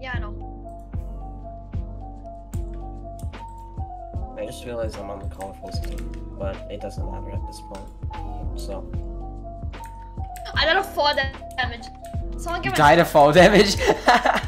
Yeah, I know. I just realized I'm on the colorful team, but it doesn't matter at this point. So. I got a 4 damage. Someone give died of fall damage.